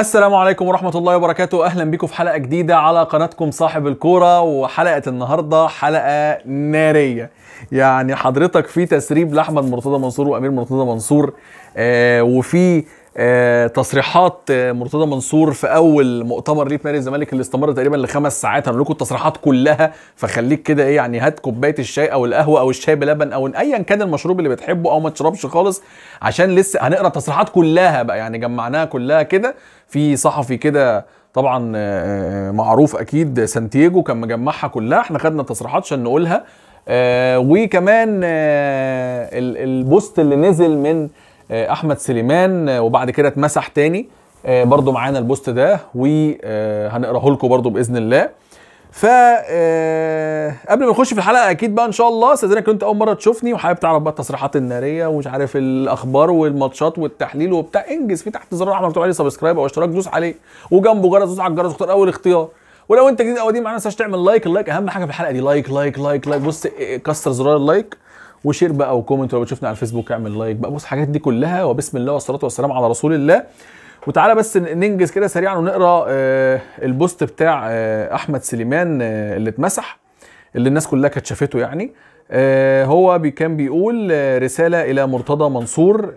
السلام عليكم ورحمة الله وبركاته. أهلا بكم في حلقة جديدة على قناتكم صاحب الكورة وحلقة النهاردة حلقة نارية. يعني حضرتك في تسريب لأحمد مرتضى منصور وأمير مرتضى منصور آه وفي تصريحات آه مرتضى منصور في أول مؤتمر ليه في نادي الزمالك اللي استمر تقريبا لخمس ساعات هنقول لكم التصريحات كلها فخليك كده إيه يعني هات كوباية الشاي أو القهوة أو الشاي بلبن أو ايا كان المشروب اللي بتحبه أو ما تشربش خالص عشان لسه هنقرأ التصريحات كلها بقى يعني جمعناها كلها كده. في صحفي كده طبعا آه، معروف أكيد سانتياجو كان مجمعها كلها إحنا خدنا تصريحات عشان نقولها. آه، وكمان آه، ال- ال post اللي نزل من آه، أحمد سليمان آه، وبعد كده اتمسح تاني. آه، برضو معانا ال post ده وهنقراه لكم برضو بإذن الله. ف آه، قبل ما نخش في الحلقة أكيد بقى إن شاء الله استاذنك أنت أول مرة تشوفني وحابب تعرف بقى التصريحات النارية ومش عارف الأخبار والماتشات والتحليل وبتاع. انجز في تحت زرار احمر مكتوب عليه subscribe أو اشتراك دوس عليه. وجنبه جرس دوس على الجرس واختار أول اختيار. ولو أنت جديد أو قديم معانا ما تنساش تعمل like. ال like أهم حاجة في الحلقة دي like like like like. بص كسر زرار ال like. و share بقى و comment لو بتشوفنا على الفيسبوك اعمل like بقى. بص الحاجات دي كلها وبسم الله والصلاة والسلام على رسول الله. وتعالى بس ننجز كده سريعا ونقرأ آه، ال post بتاع آه، أحمد سليمان آه، اللي اتمسح اللي الناس كلها كانت شافته يعني. هو كان بيقول رسالة إلى مرتضى منصور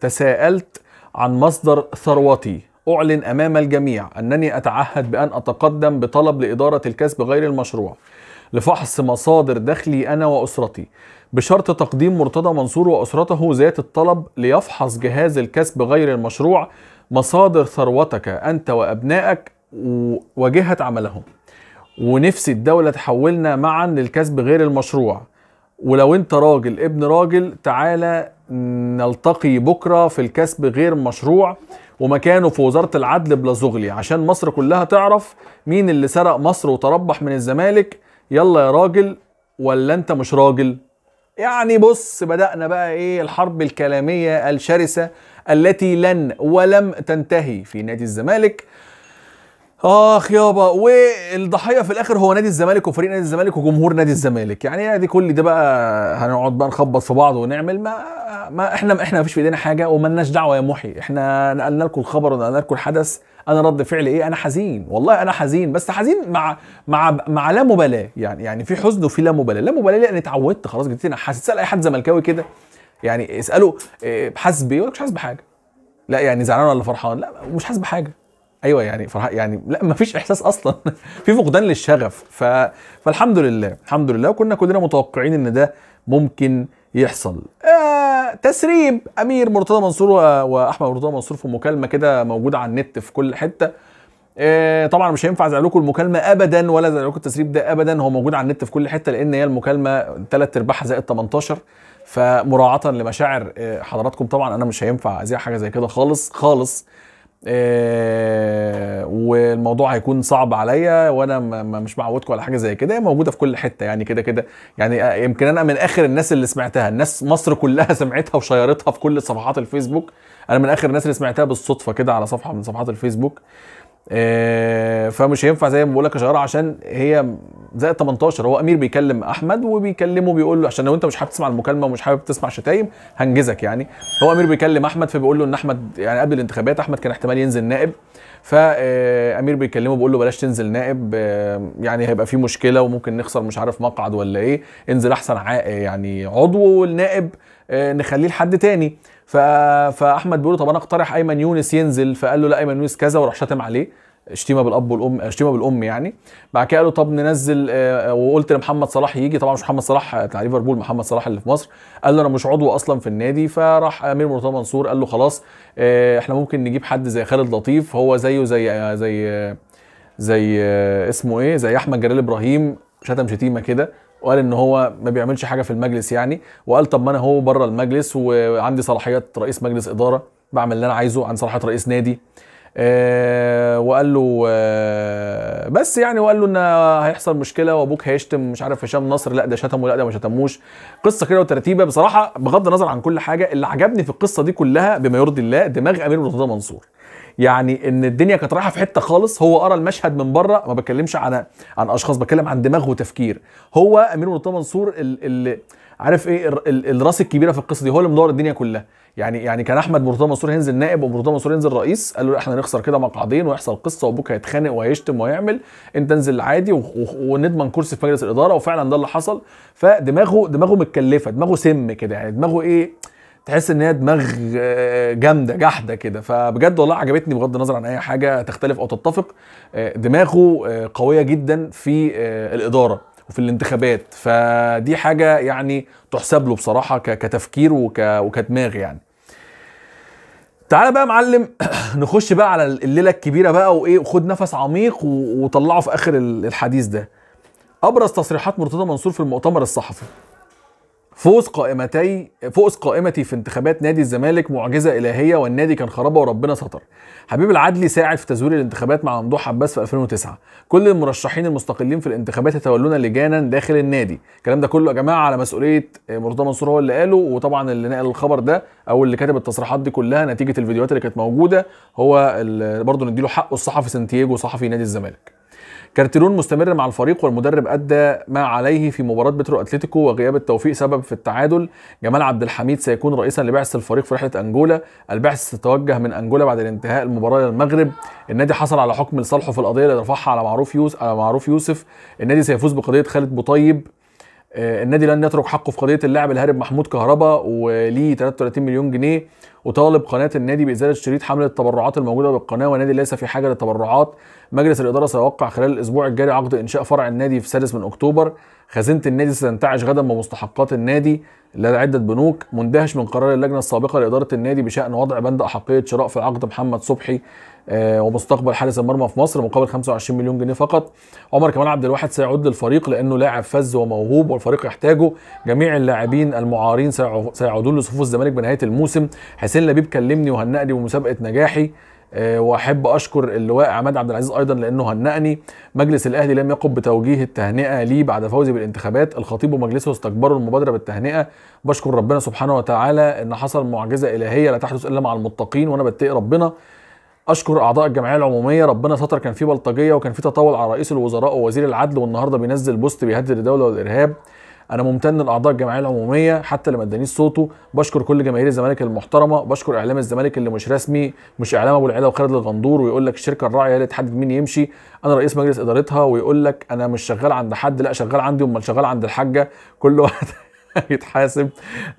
تساءلت عن مصدر ثروتي. أعلن أمام الجميع أنني أتعهد بأن أتقدم بطلب لإدارة الكسب غير المشروع. لفحص مصادر دخلي أنا وأسرتي بشرط تقديم مرتضى منصور وأسرته ذات الطلب ليفحص جهاز الكسب غير المشروع مصادر ثروتك أنت وأبنائك و- وجهه عملهم. ونفسي الدولة تحولنا معا للكسب غير المشروع. ولو أنت راجل ابن راجل تعالى نلتقي بكرة في الكسب غير مشروع ومكانه في وزارة العدل بلا زغلي عشان مصر كلها تعرف مين اللي سرق مصر وتربح من الزمالك يلا يا راجل ولا انت مش راجل؟ يعني بص بدأنا بقى إيه الحرب الكلامية الشرسة التي لن ولم تنتهي في نادي الزمالك. آخ يابا والضحية في الآخر هو نادي الزمالك وفريق نادي الزمالك وجمهور نادي الزمالك. يعني دي كل ده بقى هنقعد بقى نخبط في بعض ونعمل. ما ما إحنا إحنا ما فيش في إيدينا حاجة وملناش دعوة يا محي. إحنا نقلنا لكم الخبر ونقلنا لكم الحدث. أنا رد فعلي إيه؟ أنا حزين. والله أنا حزين بس حزين مع مع مع لا مبالاة. يعني يعني في حزن وفي لا مبالاة. لا مبالاة لأن اتعودت خلاص جيت أنا حاسس. تسال أي حد زملكاوي كده. يعني اسأله إيه، حاسس بإيه؟ يقول لك مش حاسس بحاجة. لا يعني زعلان ولا فرحان؟ لا مش حاسس بحاجة. أيوه يعني فرح يعني لا ما فيش إحساس أصلا. في فقدان للشغف. ف... فالحمد لله الحمد لله وكنا كلنا متوقعين إن ده ممكن يحصل. آه تسريب أمير مرتضى منصور. وأحمد مرتضى منصور في مكالمة كده موجودة على النت في كل حتة. آه طبعا مش هينفع أزعل لكم المكالمة ابدا ولا أزعل لكم التسريب ده ابدا. هو موجود على النت في كل حتة لأن هي المكالمة ثلاث ارباعها زائد 18 فمراعاة لمشاعر آه، حضراتكم طبعا أنا مش هينفع أذيع حاجة زي كده خالص خالص. آه، والموضوع هيكون صعب عليا وأنا مش معودكم على حاجة زي كده موجودة في كل حتة يعني كده كده. يعني آه، يمكن أنا من آخر الناس اللي سمعتها الناس مصر كلها سمعتها وشيرتها في كل صفحات الفيسبوك. أنا من آخر الناس اللي سمعتها بالصدفة كده على صفحة من صفحات الفيسبوك. فمش هينفع زي ما بقول لك اشغلها عشان هي زائد 18 هو أمير بيكلم أحمد وبيكلمه بيقول له عشان لو أنت مش حابب تسمع المكالمة ومش حابب تسمع شتايم هنجزك يعني. هو أمير بيكلم أحمد فبيقول له إن أحمد يعني قبل الانتخابات أحمد كان احتمال ينزل نائب. فامير بيكلمه بيقول له بلاش تنزل نائب آه، يعني هيبقى في مشكلة وممكن نخسر مش عارف مقعد ولا إيه. انزل أحسن يعني عضو والنائب آه، نخليه لحد تاني. فأحمد بيقول له طب أنا أقترح أيمن يونس ينزل فقال له لا أيمن يونس كذا وراح شاتم عليه شتيمه بالأب والأم شتيمه بالأم يعني. بعد كده قالوا طب ننزل آه، وقلت لمحمد صلاح يجي طبعا مش محمد صلاح بتاع ليفربول محمد صلاح اللي في مصر. قال له أنا مش عضو أصلا في النادي فراح أمير مرتضى منصور قال له خلاص آه، إحنا ممكن نجيب حد زي خالد لطيف هو زيه زي آه، زي زي اسمه إيه زي أحمد جلال إبراهيم شتم شتيمة كده. وقال إن هو ما بيعملش حاجة في المجلس يعني وقال طب ما أنا هو بره المجلس وعندي صلاحيات رئيس مجلس إدارة بعمل اللي أنا عايزه عن صلاحيات رئيس نادي. آه وقال له آه بس يعني وقال له إن هيحصل مشكلة وأبوك هيشتم مش عارف هشام نصر لا ده شتمه لا ده ما شتموش. قصة كده وترتيبة. بصراحة بغض النظر عن كل حاجة اللي عجبني في القصة دي كلها بما يرضي الله دماغ أمير مرتضى منصور. يعني إن الدنيا كانت رايحة في حتة خالص هو قرأ المشهد من بره ما بتكلمش عن عن أشخاص بتكلم عن دماغ وتفكير. هو أمير مرتضى منصور ال- اللي عارف إيه ال- ال- الراس الكبيرة في القصة دي هو اللي مدور الدنيا كلها. يعني يعني كان أحمد مرتضى منصور هينزل نائب ومرتضى منصور ينزل رئيس قالوا لا إحنا نخسر كده مقعدين ويحصل قصة وأبوك هيتخانق وهيشتم وهيعمل أنت انزل عادي ونضمن كرسي في مجلس الإدارة. وفعلا ده اللي حصل. فدماغه دماغه متكلفة دماغه سم كده يعني دماغه إيه تحس إن هي دماغ آه، جامدة جحدة كده. فبجد والله عجبتني بغض النظر عن أي حاجة تختلف أو تتفق. آه، دماغه آه، قوية جدا في الإدارة. وفي الانتخابات. فدي حاجة يعني تحسب له بصراحة كتفكير وك... وكدماغ يعني. تعالى بقى معلم نخش بقى على الليلة الكبيرة بقى وإيه وخد نفس عميق وطلعه في آخر ال- الحديث ده. أبرز تصريحات مرتضى منصور في المؤتمر الصحفي. فوز قائمتي فوز قائمتي في انتخابات نادي الزمالك معجزة إلهية والنادي كان خرابة وربنا ستر. حبيب العدلي ساعد في تزوير الانتخابات مع ممدوح عباس في 2009 كل المرشحين المستقلين في الانتخابات يتولون لجانا داخل النادي. الكلام ده كله يا جماعة على مسؤولية مرتضى منصور هو اللي قاله وطبعا اللي نقل الخبر ده أو اللي كتب التصريحات دي كلها نتيجة الفيديوهات اللي كانت موجودة هو برضه نديله حقه الصحفي سانتياجو صحفي نادي الزمالك. كارتيرون مستمر مع الفريق والمدرب أدى ما عليه في مباراة بترو أتلتيكو وغياب التوفيق سبب في التعادل. جمال عبد الحميد سيكون رئيسا لبعثه الفريق في رحلة أنجولا. البعثه ستتوجه من أنجولا بعد انتهاء المباراة للمغرب النادي حصل على حكم لصالحه في القضية اللي رفعها على معروف يوسف على معروف يوسف. النادي سيفوز بقضية خالد بوطيب آه، النادي لن يترك حقه في قضية اللاعب الهارب محمود كهربا وليه 33 مليون جنيه. وطالب قناة النادي بإزالة شريط حمل التبرعات الموجودة بالقناة والنادي ليس في حاجة للتبرعات. مجلس الإدارة سيوقع خلال الأسبوع الجاري عقد إنشاء فرع النادي في السادس من أكتوبر. خزينة النادي ستنتعش غدا بمستحقات النادي لدى عده بنوك. مندهش من قرار اللجنة السابقة لإدارة النادي بشأن وضع بند أحقية شراء في عقد محمد صبحي. ومستقبل حارس المرمى في مصر مقابل 25 مليون جنيه فقط. عمر كمال عبد الواحد سيعود للفريق لأنه لاعب فذ وموهوب والفريق يحتاجه. جميع اللاعبين المعارين سيعو- سيعودون لصفوف الزمالك بنهاية الموسم. حسين لبيب كلمني وهنأني بمسابقة نجاحي. آه، وأحب أشكر اللواء عماد عبد العزيز أيضا لأنه هنأني. مجلس الأهلي لم يقم بتوجيه التهنئة لي بعد فوزي بالانتخابات. الخطيب ومجلسه استكبروا المبادرة بالتهنئة. بشكر ربنا سبحانه وتعالى إن حصل معجزة إلهية لا تحدث إلا مع المتقين وأنا بتقي ربنا. أشكر أعضاء الجمعية العمومية ربنا ستر كان في بلطجية وكان في تطاول على رئيس الوزراء ووزير العدل والنهاردة بينزل بوست بيهدد الدولة والإرهاب. أنا ممتن لأعضاء الجمعية العمومية حتى اللي ما ادانيش صوته. بشكر كل جماهير الزمالك المحترمة بشكر إعلام الزمالك اللي مش رسمي مش إعلام أبو العلا وخالد الغندور ويقول لك الشركة الراعية اللي تحدد مين يمشي. أنا رئيس مجلس إدارتها ويقول لك أنا مش شغال عند حد لا شغال عندي امال شغال عند الحاجة. كل واحد يتحاسب.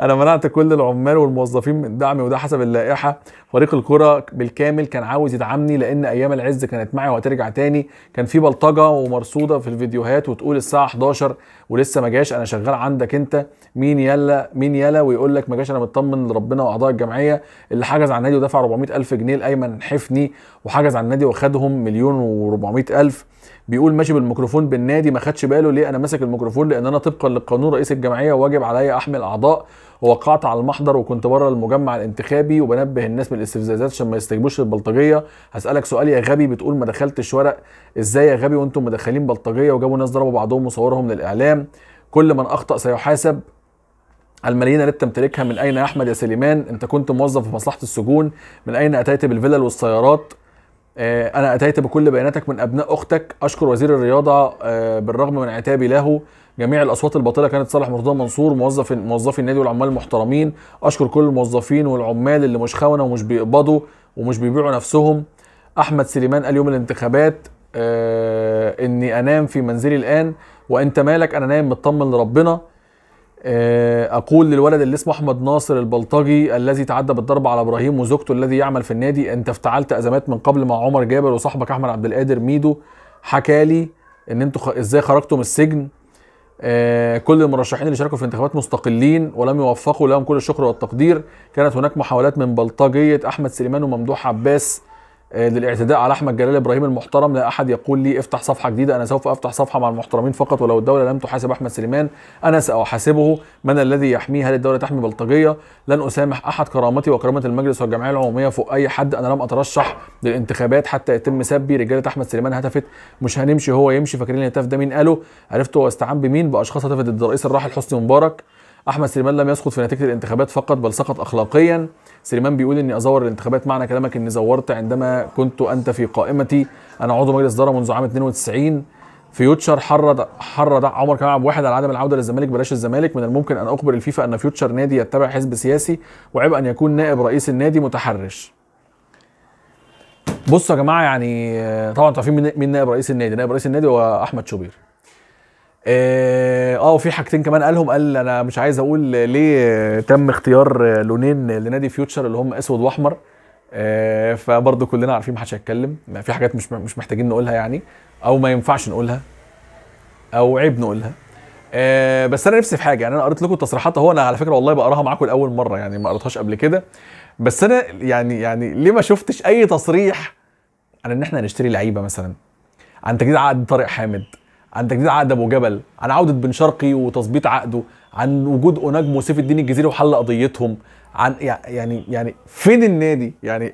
أنا منعت كل العمال والموظفين من دعمي وده حسب اللائحة. فريق الكرة بالكامل كان عاوز يدعمني لأن أيام العز كانت معي وهترجع تاني. كان في بلطجة ومرصودة في الفيديوهات وتقول الساعة 11 ولسه ما جاش. أنا شغال عندك أنت. مين يلا؟ مين يلا؟ ويقول لك ما جاش. أنا مطمن لربنا وأعضاء الجمعية. اللي حجز على النادي ودفع 400 ألف جنيه لأيمن حفني وحجز على النادي وخدهم مليون و400 ألف. بيقول ماشي بالميكروفون بالنادي ما خدش باله ليه أنا ماسك الميكروفون؟ لأن أنا طبقا للقانون رئيس الجمعية واجب عليا احمل اعضاء ووقعت على المحضر وكنت بره المجمع الانتخابي وبنبه الناس من الاستفزازات عشان ما يستجيبوش للبلطجية. هسألك سؤال يا غبي بتقول ما دخلتش ورق؟ إزاي يا غبي وأنتم مدخلين بلطجية وجابوا ناس ضربوا بعضهم وصورهم للإعلام؟ كل من أخطأ سيحاسب. الملايين التي تمتلكها من أين يا أحمد يا سليمان؟ أنت كنت موظف في مصلحة السجون من أين أتيت بالفلل والسيارات؟ آه، أنا أتيت بكل بياناتك من أبناء أختك. أشكر وزير الرياضة آه، بالرغم من عتابي له جميع الأصوات الباطله كانت صالح مرتضى منصور موظف موظفي النادي والعمال المحترمين. أشكر كل الموظفين والعمال اللي مش خونة ومش بيقبضوا ومش بيبيعوا نفسهم. أحمد سليمان قال يوم الانتخابات آه إني أنام في منزلي الآن وأنت مالك؟ أنا نايم مطمن لربنا. أقول للولد اللي اسمه أحمد ناصر البلطجي الذي تعدى بالضرب على إبراهيم وزوجته الذي يعمل في النادي أنت افتعلت أزمات من قبل مع عمر جابر وصاحبك أحمد عبد القادر ميدو. حكى لي إن أنتوا خ... إزاي خرجتوا من السجن. آه، كل المرشحين اللي شاركوا في الانتخابات مستقلين ولم يوفقوا لهم كل الشكر والتقدير. كانت هناك محاولات من بلطجية أحمد سليمان وممدوح عباس آه، للاعتداء على أحمد جلال إبراهيم المحترم. لا أحد يقول لي افتح صفحة جديدة أنا سوف أفتح صفحة مع المحترمين فقط ولو الدولة لم تحاسب أحمد سليمان أنا سأحاسبه. من الذي يحميه؟ هل الدولة تحمي بلطجية؟ لن أسامح أحد. كرامتي وكرامة المجلس والجمعية العمومية فوق أي حد. أنا لم أترشح للانتخابات حتى يتم سبي رجالة أحمد سليمان هتفت. مش هنمشي هو يمشي. فاكرين الهتاف ده مين قاله؟ عرفت هو استعان بمين؟ بأشخاص هتفت ضد الرئيس الراحل حسني مبارك. أحمد سليمان لم يسقط في نتيجة الانتخابات فقط بل سقط اخلاقيا. سليمان بيقول إني أزور الانتخابات معنى كلامك إني زورت عندما كنت أنت في قائمتي. أنا عضو مجلس إدارة منذ عام 92 فيوتشر حرض حرض عمر كمال عبد الواحد على عدم العودة للزمالك بلاش الزمالك. من الممكن أن أخبر الفيفا أن فيوتشر نادي يتبع حزب سياسي وعيب أن يكون نائب رئيس النادي متحرش. بصوا يا جماعة يعني آه، طبعا أنتوا عارفين مين نائب رئيس النادي. نائب رئيس النادي هو أحمد شوبير. آه آه، وفي حاجتين كمان قالهم. قال أنا مش عايز أقول ليه تم اختيار لونين لنادي فيوتشر اللي هم أسود وأحمر. آه، فبرضه كلنا عارفين محدش هيتكلم. في حاجات مش مش محتاجين نقولها يعني أو ما ينفعش نقولها أو عيب نقولها. آه، بس أنا نفسي في حاجة. يعني أنا قريت لكم تصريحات أهو أنا على فكرة والله بقراها معاكم لأول مرة يعني ما قريتهاش قبل كده. بس أنا يعني يعني ليه ما شفتش أي تصريح عن إن إحنا هنشتري لعيبة مثلا؟ عن تجديد عقد طارق حامد. عن تجديد عقد أبو جبل عن عودة بن شرقي وتظبيط عقده عن وجود اوناجم وسيف الدين الجزيري وحل قضيتهم عن يعني يعني فين النادي؟ يعني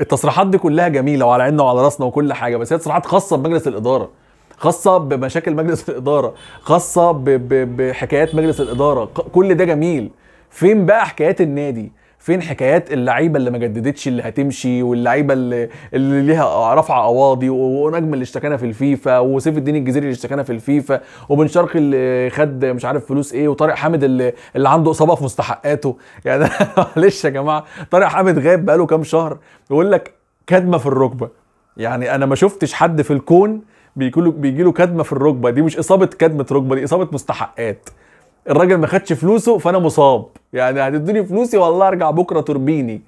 التصريحات دي كلها جميلة وعلى عيننا وعلى رأسنا وكل حاجة بس هي تصريحات خاصة بمجلس الإدارة خاصة بمشاكل مجلس الإدارة خاصة بحكايات مجلس الإدارة كل ده جميل. فين بقى حكايات النادي؟ فين حكايات اللعيبة اللي ما جددتش اللي هتمشي واللعيبة اللي اللي ليها رفع قواضي ونجم اللي اشتكانا في الفيفا وسيف الدين الجزيري اللي اشتكانا في الفيفا وبن شرقي اللي خد مش عارف فلوس إيه وطارق حامد اللي اللي عنده إصابة في مستحقاته. يعني معلش يا جماعة طارق حامد غايب بقاله كام شهر يقول لك كدمة في الركبة. يعني أنا ما شفتش حد في الكون بيجيله بيجيله كدمة في الركبة. دي مش إصابة كدمة ركبة دي إصابة مستحقات. الراجل ما خدش فلوسه فأنا مصاب. يعني هتدوني فلوسي والله أرجع بكرة توربيني.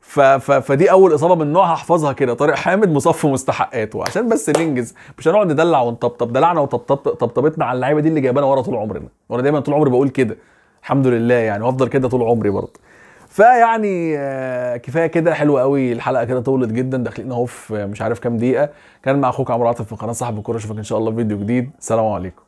ف... ف... فدي أول إصابة من نوعها أحفظها كده. طارق حامد مصاب في مستحقاته. عشان بس ننجز مش هنقعد ندلع ونطبطب. دلعنا وطبطبتنا على اللعيبة دي اللي جايبانا ورا طول عمرنا. وأنا دايما طول عمري بقول كده. الحمد لله يعني وأفضل كده طول عمري برضه. فيعني آه، كفاية كده. حلو قوي. الحلقة كده طولت جدا. داخلين أهو في مش عارف كام دقيقة. كان مع أخوك عمرو عاطف في قناة صاحب الكورة. أشوفك إن شاء الله في فيديو جديد. سلام عليكم.